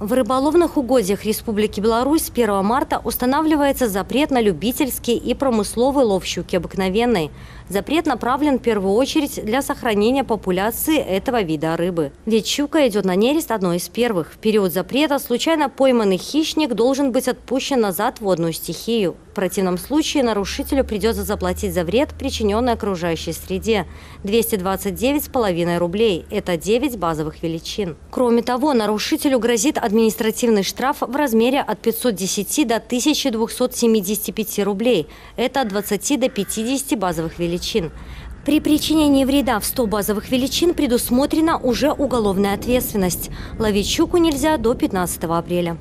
В рыболовных угодьях Республики Беларусь с 1 марта устанавливается запрет на любительский и промысловый лов щуки обыкновенной. Запрет направлен в первую очередь для сохранения популяции этого вида рыбы. Ведь щука идет на нерест одной из первых. В период запрета случайно пойманный хищник должен быть отпущен назад в водную стихию. В противном случае нарушителю придется заплатить за вред, причиненный окружающей среде – 229,5 рублей. Это 9 базовых величин. Кроме того, нарушителю грозит административный штраф в размере от 510 до 1275 рублей. Это от 20 до 50 базовых величин. При причинении вреда в 100 базовых величин предусмотрена уже уголовная ответственность. Ловить щуку нельзя до 15 апреля.